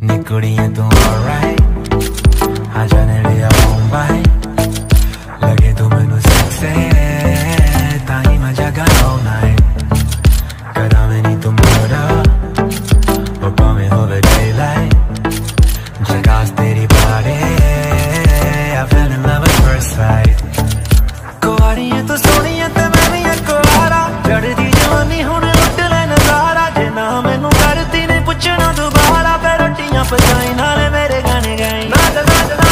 Alright, I'm gonna be a bomb. Like it, I'm gonna say. मेरे गाने गाए।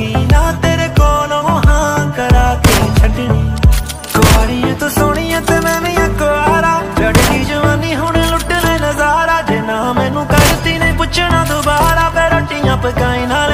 ਸ਼ੌਕੀ ਨਾ ਤੇਰੇ ਕੋਲੋਂ ਹਾਂ ਕਰਾ ਕੇ ਛੱਡਣੀ। ਕੁਆਰੀ ਤੂੰ ਸੋਹਣੀ ਐ ਤੇ ਮੈਂ ਵੀ ਅਕਵਾਰਾ ਚੜ੍ਹਦੀ ਜਵਾਨੀ ਹੁਣ ਲੁੱਟਦੇ ਨਜ਼ਾਰਾ। ਜੇ ਨਾ ਮੈਨੂੰ ਕਰਦੀ ਨਹੀਂ ਪੁੱਛਣਾ ਦੁਬਾਰਾ। ਬੈ ਰੋਟੀਆਂ ਪਕਾਈ ਨਾਲ